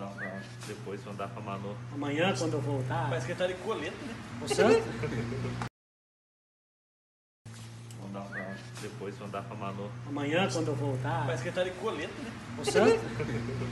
Mandar pra, depois mandar pra Manu. Amanhã, quando eu voltar. Parece que ele tá de coleta, né? O santo? Mandar pra, depois mandar pra Manu. Amanhã, quando eu voltar. Parece que ele tá de coleta, né? O santo?